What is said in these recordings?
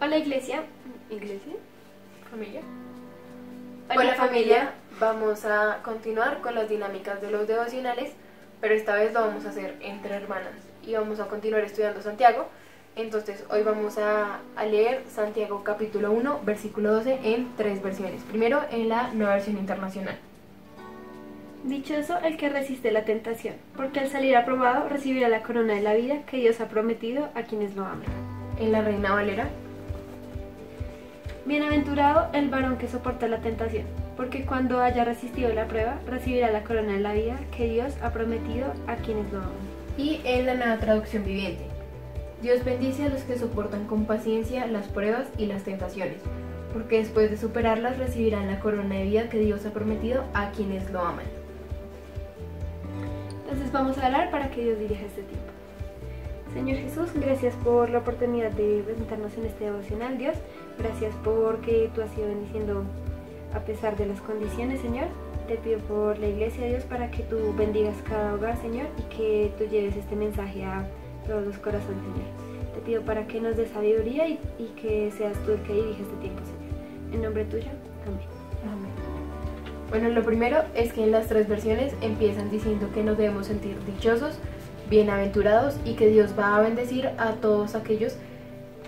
Hola iglesia, iglesia, familia. Hola familia, vamos a continuar con las dinámicas de los devocionales, pero esta vez lo vamos a hacer entre hermanas y vamos a continuar estudiando Santiago. Entonces hoy vamos a, a leer Santiago capítulo 1, versículo 12 en tres versiones. Primero en la nueva versión internacional. Dichoso el que resiste la tentación, porque al salir aprobado recibirá la corona de la vida que Dios ha prometido a quienes lo aman. En la Reina Valera, Bienaventurado el varón que soporta la tentación, porque cuando haya resistido la prueba recibirá la corona de la vida que Dios ha prometido a quienes lo aman. y en la nueva traducción viviente. Dios bendice a los que soportan con paciencia las pruebas y las tentaciones, porque después de superarlas recibirán la corona de vida que Dios ha prometido a quienes lo aman. Entonces vamos a orar para que Dios dirija este tiempo. Señor Jesús, gracias por la oportunidad de presentarnos en este devocional, Dios. Gracias porque tú has ido bendiciendo a pesar de las condiciones, Señor. Te pido por la iglesia, Dios, para que tú bendigas cada hogar, Señor, y que tú lleves este mensaje a todos los corazones, Señor. Te pido para que nos dé sabiduría y, y que seas tú el que dirige este tiempo, Señor. En nombre tuyo, amén. Amén. Bueno, lo primero es que en las tres versiones empiezan diciendo que nos debemos sentir dichosos, bienaventurados y que Dios va a bendecir a todos aquellos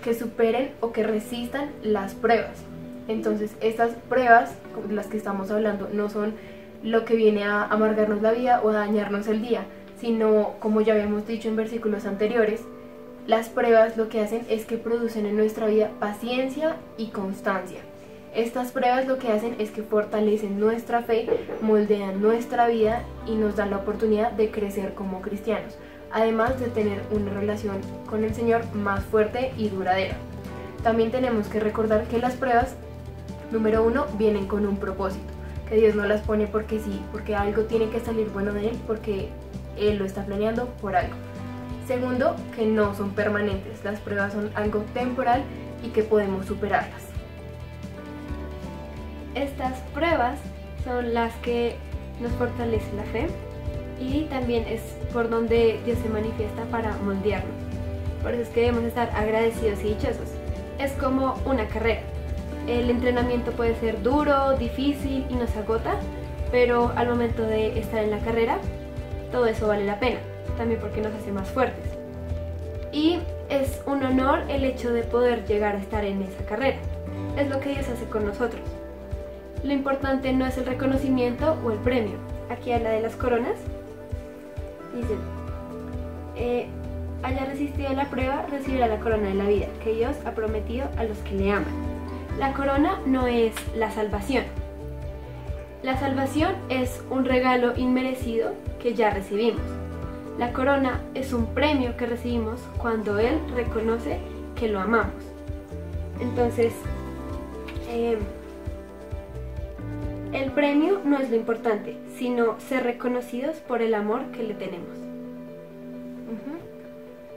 que superen o que resistan las pruebas. Entonces, estas pruebas de las que estamos hablando no son lo que viene a amargarnos la vida o a dañarnos el día, sino, como ya habíamos dicho en versículos anteriores, las pruebas lo que hacen es que producen en nuestra vida paciencia y constancia. Estas pruebas lo que hacen es que fortalecen nuestra fe, moldean nuestra vida y nos dan la oportunidad de crecer como cristianos, además de tener una relación con el Señor más fuerte y duradera. También tenemos que recordar que las pruebas, número uno, vienen con un propósito, que Dios no las pone porque sí, porque algo tiene que salir bueno de Él, porque Él lo está planeando por algo. Segundo, que no son permanentes, las pruebas son algo temporal y que podemos superarlas. Estas pruebas son las que nos fortalecen la fe y también es por donde Dios se manifiesta para moldearnos. Por eso es que debemos estar agradecidos y dichosos. Es como una carrera. El entrenamiento puede ser duro, difícil y nos agota, pero al momento de estar en la carrera, todo eso vale la pena, también porque nos hace más fuertes. Y es un honor el hecho de poder llegar a estar en esa carrera. Es lo que Dios hace con nosotros. Lo importante no es el reconocimiento o el premio. Aquí habla de las coronas. Dice, eh, haya resistido la prueba, recibirá la corona de la vida que Dios ha prometido a los que le aman. La corona no es la salvación. La salvación es un regalo inmerecido que ya recibimos. La corona es un premio que recibimos cuando Él reconoce que lo amamos. Entonces, eh, el premio no es lo importante, sino ser reconocidos por el amor que le tenemos.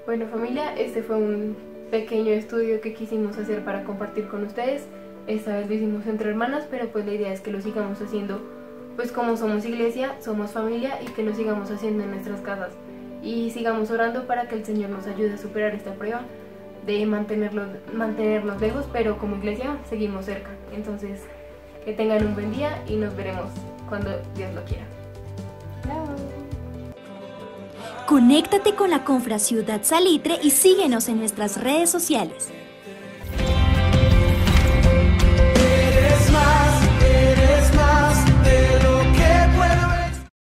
Bueno familia, este fue un pequeño estudio que quisimos hacer para compartir con ustedes. Esta vez lo hicimos entre hermanas, pero pues la idea es que lo sigamos haciendo, pues como somos iglesia, somos familia y que lo sigamos haciendo en nuestras casas. Y sigamos orando para que el Señor nos ayude a superar esta prueba de mantenerlos, mantenernos lejos, pero como iglesia seguimos cerca. Entonces, que tengan un buen día y nos veremos cuando Dios lo quiera. Conéctate con la Confra Ciudad Salitre y síguenos en nuestras redes sociales.